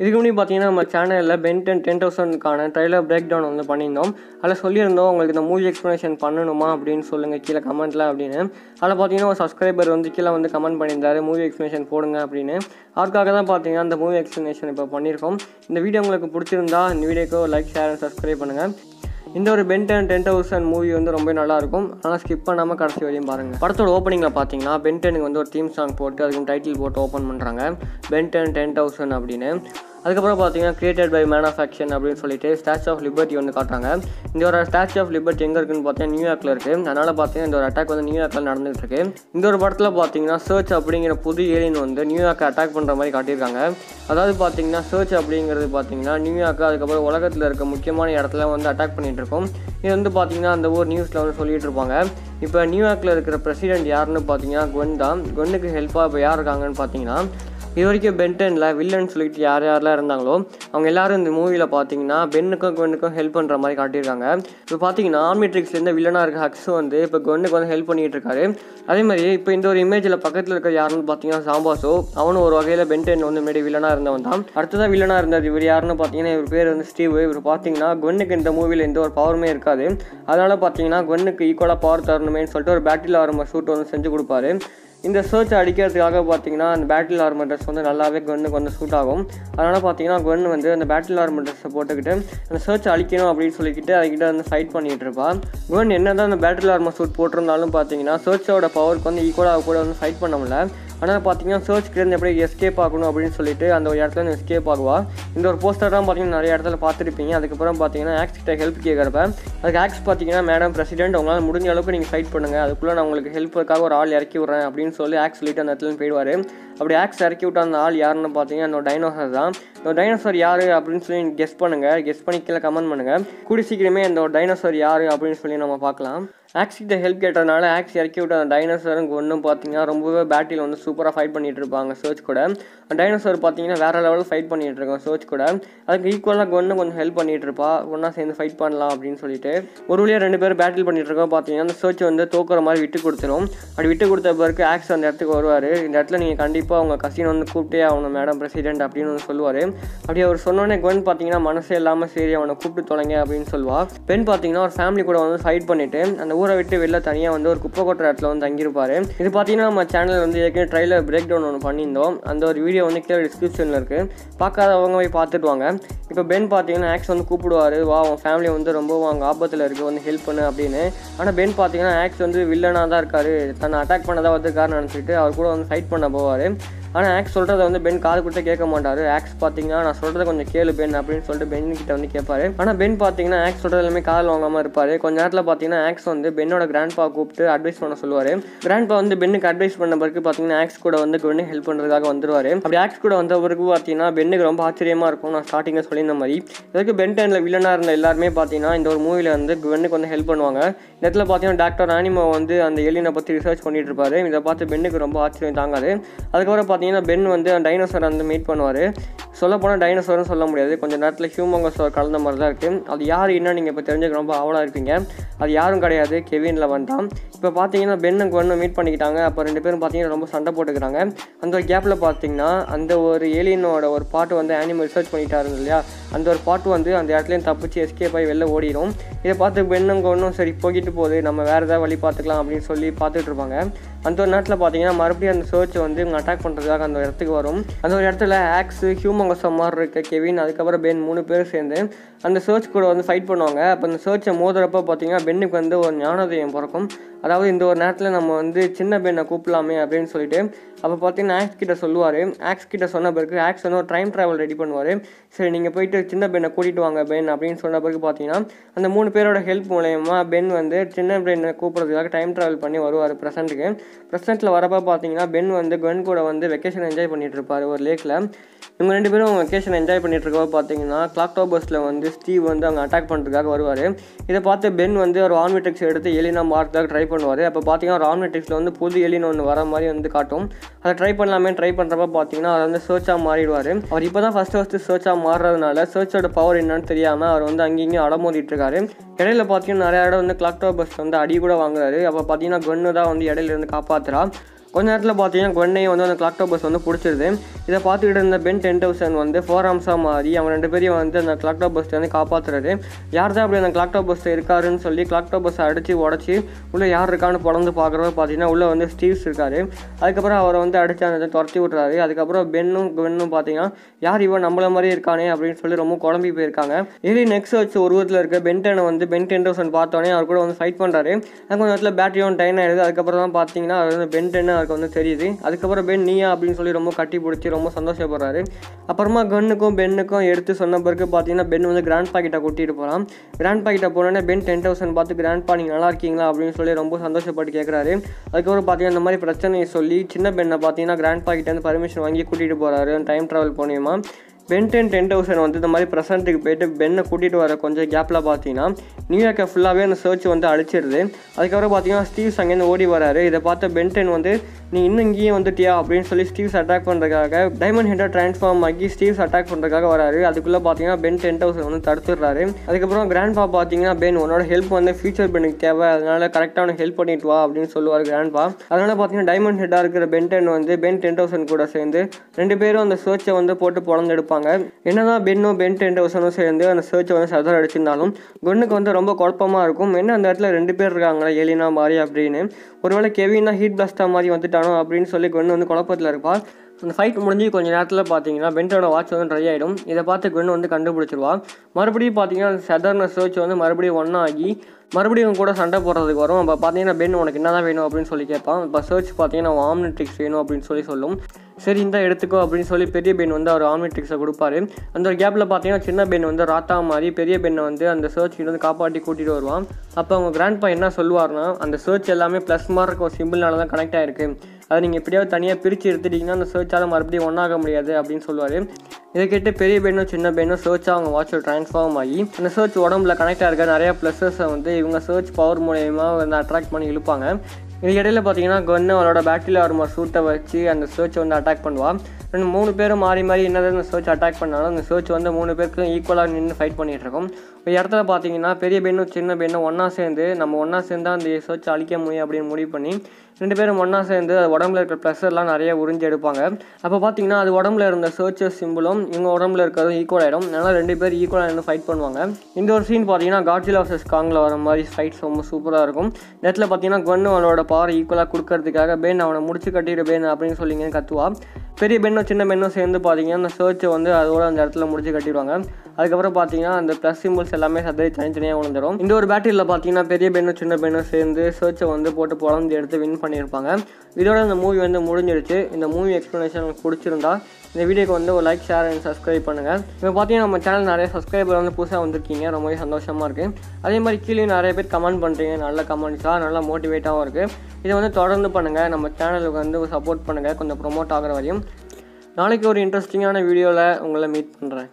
இதுக்கு முன்னாடி பார்த்தீங்கன்னா நம்ம சேனலில் பென் டென் டென் தௌசண்ட்க்கான ட்ரைலர் பிரேக் டவுன் வந்து பண்ணியிருந்தோம். அதில் சொல்லியிருந்தோம் உங்களுக்கு இந்த மூவி எக்ஸ்ப்ளனேஷன் பண்ணணுமா? அப்படின்னு சொல்லுங்கள் கீழே கமெண்ட்டில் அப்படின்னு. அதில் பார்த்தீங்கன்னா ஒரு சப்ஸ்கிரைபர் வந்து கீழே வந்து கமெண்ட் பண்ணியிருந்தாரு மூவி எக்ஸ்ப்ளனேஷன் போடுங்க அப்படின்னு. அதுக்காக தான் பார்த்தீங்கன்னா அந்த மூவி எக்ஸ்ப்ளனேஷன் இப்போ பண்ணியிருக்கோம். இந்த வீடியோ உங்களுக்கு பிடிச்சிருந்தா இந்த வீடியோக்கு லைக் ஷேர் அண்ட் சப்ஸ்கிரைப் பண்ணுங்கள் இந்த ஒரு Ben ten ten thousand movie வந்து ரொம்ப நல்லா இருக்கும் ஆனால் ஸ்கிப் பண்ணாமல் கடைசி வரையும் பாருங்கள் படத்தோட ஓப்பனிங்கில் பார்த்தீங்கன்னா பென் டெனுக்கு வந்து ஒரு தீம் சாங் போட்டு அதுக்கு டைட்டில் போட்டு ஓப்பன் பண்ணுறாங்க பென் டென் டென் தௌசண்ட் அப்படின்னு. அதுக்கப்புறம் பார்த்தீங்கன்னா created by man of action அப்படின்னு சொல்லிட்டு ஸ்டாச்சு ஆஃப் லிபர்ட்டி வந்து காட்டுறாங்க. இந்த ஒரு ஸ்டாச்சு ஆஃப் லிபர்ட்டி எங்கே இருக்குன்னு பார்த்தீங்கன்னா நியூயார்க்கில் இருக்குது அதனால் பார்த்தீங்கன்னா இந்த ஒரு அட்டாக் வந்து நியூயார்க்கில் நடந்துகிட்டு இருக்கு. இந்த ஒரு படத்தில் பார்த்தீங்கன்னா சர்ச் அப்படிங்கிற புது ஏலியன் வந்து நியூயார்க்கை அட்டாக் பண்ணுற மாதிரி காட்டியிருக்காங்க. அதாவது பார்த்தீங்கன்னா சர்ச் அப்படிங்கிறது பார்த்தீங்கன்னா நியூயார்க்கு அதுக்கப்புறம் உலகத்தில் இருக்க முக்கியமான இடத்துல வந்து அட்டாக் பண்ணிட்டு இருக்கோம். இது வந்து பார்த்தீங்கன்னா அந்த ஊர் நியூஸில் வந்து சொல்லிகிட்டு இருப்பாங்க. இப்போ நியூயார்க்கில் இருக்கிற பிரசிடென்ட் யாருன்னு பார்த்தீங்கன்னா குவன் தான். குவனுக்கு ஹெல்ப்பாக இப்போ யார் இருக்காங்கன்னு பார்த்தீங்கன்னா இது வரைக்கும் பென்டனில் வில்லன் சொல்லிட்டு யார் யாரெல்லாம் இருந்தாங்களோ அவங்க எல்லாரும் இந்த மூவியில் பார்த்தீங்கன்னா பென்னுக்கும் குவனுக்கும் ஹெல்ப் பண்ணுற மாதிரி காட்டியிருக்காங்க. இப்போ பார்த்தீங்கன்னா ஆர்மிட்ரிக்ஸ்லேருந்து வில்லனாக இருக்க ஹக்ஸும் வந்து இப்போ குவனுக்கு வந்து ஹெல்ப் பண்ணிகிட்டு இருக்காரு. அதே மாதிரி இப்போ இந்த ஒரு இமேஜில் பக்கத்தில் இருக்க யாருன்னு பார்த்தீங்கன்னா சாம்பாசோ அவனும் ஒரு வகையில் பென்டன் வந்து முன்னாடி வில்லனாக இருந்தவன் தான். அடுத்ததான் வில்லனாக இருந்தது இவர் யாருன்னு பார்த்தீங்கன்னா இவர் பேர் வந்து ஸ்டீவ். இவர் பார்த்தீங்கன்னா கொன்னுக்கு இந்த மூவியில் எந்த ஒரு பவருமே இருக்காது. அதனால் பார்த்தீங்கன்னா குவனுக்கு ஈக்குவலாக பவர் தரணுமேன்னு சொல்லிட்டு ஒரு பேட்டில் ஆரம்ப ஷூட் வந்து செஞ்சு கொடுப்பாரு. இந்த சர்ச் அடிக்கிறதுக்காக பார்த்தீங்கன்னா அந்த பேட்டில் ஆர்மர் ட்ரெஸ் வந்து நல்லாவே கன்னுக்கு வந்து சூட் ஆகும். அதனால் பார்த்தீங்கன்னா கன் வந்து அந்த பேட்டில் ஆர்மர் ட்ரெஸ்ஸை போட்டுக்கிட்டு அந்த சர்ச் அழிக்கணும் அப்படின்னு சொல்லிக்கிட்டு அதுக்கிட்ட வந்து ஃபைட் பண்ணிகிட்டு இருப்பா. கன் என்ன தான் அந்த பேட்டில் ஆர்மர் சூட் போட்டிருந்தாலும் பார்த்தீங்கன்னா சர்ச்சோட பவருக்கு வந்து ஈக்குவலாக கூட வந்து ஃபைட் பண்ண முடியல. ஆனால் பார்த்தீங்கன்னா சர்ச் கிட்ட எப்படி எஸ்கேப் ஆகணும் அப்படின்னு சொல்லிட்டு அந்த ஒரு இடத்துல இருந்து எஸ்கேப் ஆகுவா. இந்த ஒரு போஸ்டர் தான் பார்த்தீங்கன்னா நிறைய இடத்துல பார்த்துருப்பீங்க. அதுக்கப்புறம் பார்த்தீங்கன்னா ஆக்ஸ்கிட்ட ஹெல்ப் கேட்குறப்ப அதுக்கு ஆக்ஸ் பார்த்தீங்கன்னா மேடம் பிரசிடென்ட் உங்களால் முடிஞ்ச அளவுக்கு நீங்கள் ஃபைட் பண்ணுங்கள் அதுக்குள்ளே நான் உங்களுக்கு ஹெல்ப்புக்காக ஒரு ஆள் இறக்கி விட்றேன் அப்படின்னு சொல்லி ஆக்ஸ் சொல்லிட்டு அந்த இடத்துல போயிடுவார். அப்படி ஆக்ஸ் இறக்கி விட்ட அந்த ஆள் யாருன்னு பார்த்தீங்கன்னா அந்த டைனோசர் தான். இந்த டைனோசர் யார் அப்படின்னு சொல்லி கெஸ் பண்ணுங்கள் கெஸ் பண்ணி கீழே கமெண்ட் பண்ணுங்கள் கூடி சீக்கிரமே இந்த ஒரு டைனோசர் யார் அப்படின்னு சொல்லி நம்ம பார்க்கலாம். ஆக்ஸிட்ட ஹெல்ப் கேட்டதுனால ஆக்ஸ் இறக்கி விட்ட அந்த டைனோசரும் ஒன்றும் பார்த்தீங்கன்னா ரொம்பவே பேட்டில் வந்து சூப்பராக ஃபைட் பண்ணிட்டு இருப்பாங்க சர்ச் கூட. அந்த டைனோசர் பார்த்தீங்கன்னா வேற லெவலில் ஃபைட் பண்ணிட்டு இருக்கோம் சர்ச் கூட. அதுக்கு ஈக்குவலாக ஒன்று கொஞ்சம் ஹெல்ப் பண்ணிகிட்டு இருப்பா. ஒன்றா சேர்ந்து ஃபைட் பண்ணலாம் அப்படின்னு சொல்லிட்டு. ஒரு வழியாக ரெண்டு பேரும் பேட்டில் பண்ணிட்டு இருக்கோம் பார்த்தீங்கன்னா அந்த சர்ச் வந்து தோக்குற மாதிரி விட்டு கொடுத்துரும். அப்படி விட்டு கொடுத்த பிறகு ஆக்ஸ் அந்த இடத்துக்கு வருவார். இந்த இடத்துல நீங்கள் கண்டிப்பாக உங்கள் கசின் வந்து கூப்பிட்டே அவனை மேடம் பிரசிடென்ட் அப்படின்னு வந்து சொல்லுவார். அப்படி அவர் சொன்னோடனே கவன் பார்த்தீங்கன்னா மனசே இல்லாமல் சரி அவனை கூப்பிட்டு தொலைங்க அப்படின்னு சொல்லுவா. பெண் பார்த்தீங்கன்னா ஒரு ஃபேமிலி கூட வந்து ஃபைட் பண்ணிட்டு அந்த ஊரை விட்டு வெளில தனியாக வந்து ஒரு குப்பை கொட்டுற இடத்துல வந்து தங்கியிருப்பார். இது பார்த்தீங்கன்னா நம்ம சேனல் வந்து ஏற்கனவே ட்ரைலர் பிரேக் டவுன் ஒன்று பண்ணியிருந்தோம். அந்த ஒரு வீடியோ வந்து கீழே டிஸ்கிரிப்ஷனில் இருக்குது பார்க்காதவங்க போய் பார்த்துட்டு வாங்க. இப்போ பென் பார்த்தீங்கன்னா ஆக்ஸ் வந்து கூப்பிடுவார். வா அவன் ஃபேமிலி வந்து ரொம்ப அவங்க ஆபத்தில் இருக்குது வந்து ஹெல்ப் பண்ணு அப்படின்னு. ஆனால் பென் பார்த்தீங்கன்னா ஆக்ஸ் வந்து வில்லனாக தான் இருக்காரு. தன்னை அட்டாக் பண்ணதாக வந்திருக்காருன்னு நினச்சிட்டு அவர் கூட வந்து ஃபைட் பண்ண போவார். ஆனால் ஆக்ஸ் சொல்கிறத வந்து பென் காது கொடுத்து கேட்க மாட்டார். ஆக்ஸ் பார்த்தீங்கன்னா நான் சொல்கிறத கொஞ்சம் கேளு பென் அப்படின்னு சொல்லிட்டு பென் கிட்ட வந்து கேட்பாரு. ஆனால் பென் பார்த்தீங்கன்னா ஆக்ஸ் சொல்கிறது எல்லாமே காதல் வாங்காமல் இருப்பார். கொஞ்ச நேரத்தில் பார்த்தீங்கன்னா ஆக்ஸ் வந்து பென்னோட கிராண்ட்பா கூப்பிட்டு அட்வைஸ் பண்ண சொல்லுவார். கிராண்ட்பா வந்து பென்னுக்கு அட்வைஸ் பண்ண பிறகு பார்த்தீங்கன்னா ஆக்ஸ் கூட வந்து பெண்ணு ஹெல்ப் பண்ணுறதுக்காக வந்துருவார். அப்படி ஆக்ஸ் கூட வந்த பிறகு பார்த்தீங்கன்னா பென்னுக்கு ரொம்ப ஆச்சரியமாக இருக்கும். நான் ஸ்டார்டிங்கில் சொல்லியிருந்த மாதிரி. இதுக்கு பென் டெனில் வில்லனாக இருந்த எல்லாருமே பார்த்தீங்கன்னா இந்த ஒரு மூவியில் வந்து பென்னுக்கு வந்து ஹெல்ப் பண்ணுவாங்க. இந்த இடத்துல பார்த்தீங்கன்னா டாக்டர் ஆனிமோ வந்து அந்த எலினை பற்றி ரிசர்ச் பண்ணிட்டு இருப்பாரு. இதை பார்த்து பென்னுக்கு ரொம்ப ஆச்சரியம் தாங்காது. அதுக்கப்புறம் பார்த்தீங்கன்னா பென் வந்து டைனோசர் வந்து மீட் பண்ணுவார். சொல்லப்போனால் டைனோசர்னு சொல்ல முடியாது. கொஞ்சம் நேரத்தில் ஹியூமங்கோசர் கலந்த மாதிரி தான் இருக்குது அது யார் என்ன நீங்கள் இப்போ தெரிஞ்சுக்க ரொம்ப ஆவலாக இருப்பீங்க அது யாரும் கிடையாது. கெவின் லெவன் தான் இப்போ பார்த்தீங்கன்னா பென்னுக்கு ஒன்று மீட் பண்ணிக்கிட்டாங்க. அப்போ ரெண்டு பேரும் பார்த்தீங்கன்னா ரொம்ப சண்டை போட்டுக்கிறாங்க. அந்த ஒரு கேப்பில் பார்த்தீங்கன்னா அந்த ஒரு ஏலியனோட ஒரு பாட்டு வந்து ஆனிமல் ரிசர்ச் பண்ணிட்டாரு இல்லையா? அந்த ஒரு பாட்டு வந்து அந்த இடத்துலையும் தப்பிச்சு எஸ்கேப் ஆகி வெளில ஓடிடும் இதை பார்த்து பெண்ணுங்க ஒன்றும் சரி போய்கிட்டு போகுது. நம்ம வேறு ஏதாவது வழி பார்த்துக்கலாம் அப்படின்னு சொல்லி பார்த்துட்டு இருப்பாங்க. அந்த ஒரு நேரத்தில் பார்த்தீங்கன்னா மறுபடியும் அந்த சர்ச் வந்து இவங்க அட்டாக் பண்ணுறது பண்ணுறதுக்காக அந்த இடத்துக்கு வரும். அந்த ஒரு இடத்துல ஆக்ஸ் ஹியூமங்கோசம் மாதிரி இருக்க கெவின் அதுக்கப்புறம் பென் மூணு பேர் சேர்ந்து அந்த சர்ச் கூட வந்து ஃபைட் பண்ணுவாங்க. அப்போ அந்த சர்ச்சை மோதுறப்ப பார்த்தீங்கன்னா பென்னுக்கு வந்து ஒரு ஞானோதயம் பிறக்கும். அதாவது இந்த ஒரு நேரத்தில் நம்ம வந்து சின்ன பெண்ணை கூப்பிடலாமே அப்படின்னு சொல்லிட்டு அப்போ பார்த்தீங்கன்னா ஆக்ஸ் கிட்ட சொல்லுவார். ஆக்ஸ் கிட்ட சொன்ன பிறகு ஆக்ஸ் வந்து ஒரு டைம் ட்ராவல் ரெடி பண்ணுவார். சரி நீங்கள் போயிட்டு சின்ன பெண்ணை கூட்டிகிட்டு வாங்க பென் அப்படின்னு சொன்ன பிறகு பார்த்தீங்கன்னா அந்த மூணு பேரோட ஹெல்ப் மூலயமா பென் வந்து சின்ன பெண்ணை கூப்பிட்றதுக்காக டைம் ட்ராவல் பண்ணி வருவார் ப்ரெசென்ட்டுக்கு ப்ரெசென்ட்டில் வரப்போ பார்த்தீங்கன்னா பென் வந்து கன் கூட வந்து வெக்கேஷன் என்ஜாய் பண்ணிட்டு இருப்பார் ஒரு லேக்கில் இவங்க ரெண்டு பேரும் வெக்கேஷன் என்ஜாய் பண்ணிட்டு இருக்கப்போ பார்த்தீங்கன்னா கிளாக்டோபர்ஸில் வந்து ஸ்டீவ் வந்து அவங்க அட்டாக் பண்ணுறதுக்காக வருவார். இதை பார்த்து பென் வந்து ஒரு ஆன்மெட்ரிக்ஸ் எடுத்து எலினா மார்க்காக ட்ரை பண்ணுவார் அப்போ பார்த்தீங்கன்னா ராம் ஆன்மெட்ரிக்ஸில் வந்து புது எலின்னு ஒன்று வர மாதிரி வந்து காட்டும். அதை ட்ரை பண்ணலாமே ட்ரை பண்ணுறப்ப பார்த்தீங்கன்னா அவர் வந்து சர்ச்சாக மாறிடுவார். அவர் இப்போ தான் ஃபஸ்ட்டு ஃபஸ்ட்டு சர்ச்சாக மாறுறதுனால சர்ச்சோட பவர் என்னன்னு தெரியாமல் அவர் வந்து அங்கேயும் அடமோதிட்டு இருக்காரு. இடையில பார்த்தீங்கன்னா நிறைய இடம் வந்து கிளாக்டோபர்ஸ் வந்து அடி கூட வாங்குறாரு. அப்போ பார்த்தீங்கன்னா கன்னு தான் வந்து இடையில இருந்து காப்பாற்றுறா கொஞ்ச நேரத்தில் பார்த்தீங்கன்னா கொன்னையும் வந்து அந்த கிளாக்டோபஸ் வந்து பிடிச்சிருது. இதை பார்த்துக்கிட்டு இருந்த பென் டென் தௌசண்ட் வந்து ஃபோர் ஆம்ஸாக மாறி அவன் ரெண்டு பேரையும் வந்து அந்த கிளாக்டோபஸ் வந்து காப்பாற்றுறாரு யார் தான் அப்படி அந்த கிளாக்டோபஸ் இருக்காருன்னு சொல்லி கிளாக்டோபஸை அடித்து உடச்சி உள்ளே யார் இருக்கான்னு பிறந்து பார்க்குறப்ப பார்த்தீங்கன்னா உள்ளே வந்து ஸ்டீவ்ஸ் இருக்காரு. அதுக்கப்புறம் அவரை வந்து அடித்து அந்த துரத்தி விட்றாரு அதுக்கப்புறம் பென்னும் பென்னும் பார்த்தீங்கன்னா யார் இவன்? நம்மள மாதிரி இருக்கானே அப்படின்னு சொல்லி ரொம்ப குழம்பி போயிருக்காங்க. இதே நெக்ஸ்ட் வச்சு உருவத்தில் இருக்க பென்டனை வந்து பென் டென் தௌசண்ட் பார்த்தோன்னே அவர் கூட வந்து ஃபைட் பண்ணுறாரு கொஞ்சம் நேரத்தில் பேட்டரி ஒன் டைன் ஆகிடுது அதுக்கப்புறம் தான் பார்த்தீங்கன்னா அவர் வந்து பென் டென்னு அவருக்கு வந்து தெரியுது. அதுக்கப்புறம் பென் நீயா அப்படின்னு சொல்லி ரொம்ப கட்டி பிடிச்சி ரொம்ப சந்தோஷப்படுறாரு. அப்புறமா கன்னுக்கும் பென்னுக்கும் எடுத்து சொன்ன பிறகு பார்த்தீங்கன்னா பென் வந்து கிராண்ட் பாக்கெட்டை கூட்டிகிட்டு போகிறான் கிராண்ட் பாக்கெட்டை போனோடனே பென் டென் தௌசண்ட் பார்த்து கிராண்ட் பா நீங்கள் நல்லா இருக்கீங்களா? அப்படின்னு சொல்லி ரொம்ப சந்தோஷப்பட்டு கேட்குறாரு அதுக்கப்புறம் பார்த்தீங்கன்னா இந்த மாதிரி பிரச்சனையை சொல்லி சின்ன பெண்ணை பார்த்தீங்கன்னா கிராண்ட் பாக்கெட்டை வந்து பர்மிஷன் வாங்கி கூட்டிகிட்டு போகிறாரு time travel போனியுமா Ben ten ten ten thousand வந்து இந்த மாதிரி ப்ரெசென்ட்டுக்கு போயிட்டு பென்னை கூட்டிகிட்டு வர கொஞ்சம் கேப்பில் பார்த்தீங்கன்னா நியூயார்க்கை ஃபுல்லாகவே அந்த சர்ச் வந்து அழிச்சிருது. அதுக்கப்புறம் பார்த்தீங்கன்னா ஸ்டீவ்ஸ் அங்கேருந்து ஓடி வராரு. இதை பார்த்த பென்டென் வந்து நீ இன்னும் இங்கேயும் வந்துட்டியா? அப்படின்னு சொல்லி ஸ்டீவ்ஸ் அட்டாக் பண்ணுறதுக்காக டைமண்ட் ஹெட்டாக ட்ரான்ஸ்ஃபார்ம் ஆகி ஸ்டீவ்ஸ் அட்டாக் பண்ணுறதுக்காக வராரு. அதுக்குள்ளே பார்த்தீங்கன்னா பென் டென் தௌசண்ட் வந்து தடுத்துடுறாரு. அதுக்கப்புறம் கிராண்ட் பா பார்த்தீங்கன்னா பென் உன்னோட ஹெல்ப் வந்து ஃபியூச்சர் பெனுக்கு தேவை. அதனால கரெக்டாக உனக்கு ஹெல்ப் பண்ணிட்டு வா அப்படின்னு சொல்லுவார் கிராண்ட் பா அதனால பார்த்தீங்கன்னா டைமண்ட் ஹெட்டாக இருக்கிற பென் டென் வந்து பென் டென் தௌசண்ட் கூட சேர்ந்து ரெண்டு பேரும் அந்த சர்ச்சை வந்து போட்டு பிறந்தெடுப்பாங்க சொல்லுவாங்க. என்னதான் பென்னும் பென் டென் சேர்ந்து அந்த சர்ச்சை வந்து சதர் அடிச்சிருந்தாலும் குன்னுக்கு வந்து ரொம்ப குழப்பமாக இருக்கும். என்ன அந்த இடத்துல ரெண்டு பேர் இருக்காங்களா? எலினா மாதிரி அப்படின்னு. ஒருவேளை கெவினா ஹீட் பிளாஸ்டா மாதிரி வந்துட்டானோ அப்படின்னு சொல்லி குன்னு வந்து குழப்பத்தில் இருப்பா. அந்த ஃபைட் முடிஞ்சு கொஞ்ச நேரத்தில் பார்த்தீங்கன்னா பென்டோட வாட்ச் வந்து ட்ரை ஆகிடும் இதை பார்த்து குன்னு வந்து கண்டுபிடிச்சிருவா. மறுபடியும் பார்த்தீங்கன்னா அந்த சதர்ன சர்ச் வந்து மறுபடியும் ஒன்றா ஆகி மறுபடியும் கூட சண்டை போடுறதுக்கு வரும். அப்போ பார்த்தீங்கன்னா பென் உனக்கு என்ன தான் வேணும் அப்படின்னு சொல்லி கேட்பான். இப்போ சர்ச் பார்த்தீங்கன்னா ஆம்னிட்ரிக்ஸ் வேணும் அப்படின்னு சொல்லி சொல்லும். சரி இந்த எடுத்துக்கோ அப்படின்னு சொல்லி பெரிய பெண் வந்து அவர் ஆம்னிட்ரிக்ஸை கொடுப்பாரு. அந்த ஒரு கேப்பில் பார்த்தீங்கன்னா சின்ன பெண் வந்து ராத்தா மாதிரி பெரிய பெண்ணை வந்து அந்த சர்ச் வந்து காப்பாற்றி கூட்டிகிட்டு வருவான். அப்போ அவங்க கிராண்ட் பா என்ன சொல்லுவார்னா அந்த சர்ச் எல்லாமே ப்ளஸ் மார்க் ஒரு சிம்பிள்னால தான் கனெக்ட் ஆகிருக்கு அதை நீங்கள் எப்படியாவது தனியாக பிரித்து எடுத்துட்டிங்கன்னா அந்த சர்ச்சால் மறுபடியும் ஒன்றாக முடியாது அப்படின்னு சொல்லுவார். இதை கேட்டு பெரிய பெண்ணும் சின்ன பெண்ணும் சர்ச்சாக அவங்க வாட்சில் ட்ரான்ஸ்ஃபார்ம் ஆகி அந்த சர்ச் உடம்புல கனெக்ட் ஆகிருக்க நிறையா ப்ளஸஸை வந்து இவங்க சர்ச் பவர் மூலயமா வந்து அட்ராக்ட் பண்ணி இழுப்பாங்க. இதுக்கு இடையில பார்த்தீங்கன்னா கன்னு அவளோட பேட்டில் ஆர்மர் சூட்டை வச்சு அந்த சர்ச் வந்து அட்டாக் பண்ணுவாள் ரெண்டு மூணு பேரும் மாறி மாறி என்னதான் அந்த சர்ச் அட்டாக் பண்ணாலும் அந்த சர்ச் வந்து மூணு பேருக்கும் ஈக்குவலாக நின்று ஃபைட் பண்ணிகிட்டு இருக்கும். ஒரு இடத்துல பார்த்தீங்கன்னா பெரிய பெண்ணும் சின்ன பெண்ணும் ஒன்றா சேர்ந்து நம்ம ஒன்றா சேர்ந்து அந்த சர்ச் அழிக்க முடியும் அப்படின்னு முடிவு பண்ணி ரெண்டு பேரும் ஒன்றா சேர்ந்து அது உடம்புல இருக்கிற ப்ரெஷர்லாம் நிறைய உறிஞ்சி எடுப்பாங்க. அப்போ பார்த்தீங்கன்னா அது உடம்புல இருந்த சர்ச்சஸ் சிம்பிளும் இவங்க உடம்புல இருக்கிறதும் ஈக்குவல் ஆகிடும் அதனால் ரெண்டு பேர் ஈக்குவலாக இருந்து ஃபைட் பண்ணுவாங்க. இந்த ஒரு சீன் பார்த்தீங்கன்னா காட்ஜில் வர்சஸ் காங்கில் வர மாதிரி ஃபைட்ஸ் ரொம்ப சூப்பராக இருக்கும். நெட்டில் பார்த்தீங்கன்னா கன்னு அவனோட பவர் ஈக்குவலாக கொடுக்கறதுக்காக பேன் அவனை முடிச்சு கட்டிட்டு பேன் அப்படின்னு சொல்லிங்கன்னு கத்துவா. பெரிய பெண்ணும் சின்ன பெண்ணும் சேர்ந்து பார்த்தீங்கன்னா அந்த சர்ச்சை வந்து அதோட அந்த இடத்துல முடிச்சு கட்டிடுவாங்க. அதுக்கப்புறம் பார்த்தீங்கன்னா அந்த ப்ளஸ் சிம்பிள்ஸ் எல்லாமே சதறி தனித்தனியாக விழுந்துடும் இந்த ஒரு பேட்டரியில் பார்த்தீங்கன்னா பெரிய பெண்ணும் சின்ன பெண்ணும் சேர்ந்து சர்ச்சை வந்து போட்டு பொழந்து எடுத்து வின் பண்ணியிருப்பாங்க. இதோட இந்த மூவி வந்து முடிஞ்சிருச்சு. இந்த மூவி எக்ஸ்ப்ளனேஷன் பிடிச்சிருந்தா இந்த வீடியோக்கு வந்து ஒரு லைக் ஷேர் அண்ட் சப்ஸ்கிரைப் பண்ணுங்கள் இப்போ பார்த்தீங்கன்னா நம்ம சேனல் நிறைய சப்ஸ்கிரைபர் வந்து புதுசாக வந்திருக்கீங்க. ரொம்பவே சந்தோஷமாக இருக்குது அதே மாதிரி கீழே நிறைய பேர் கமெண்ட் பண்ணுறீங்க நல்ல கமெண்ட்ஸாக நல்லா மோட்டிவேட்டாகவும் இருக்குது இதை வந்து தொடர்ந்து பண்ணுங்கள் நம்ம சேனலுக்கு வந்து சப்போர்ட் பண்ணுங்கள் கொஞ்சம் ப்ரொமோட் ஆகிற வரையும். நாளைக்கு ஒரு இன்ட்ரெஸ்டிங்கான வீடியோவில் உங்களை மீட் பண்ணுறேன்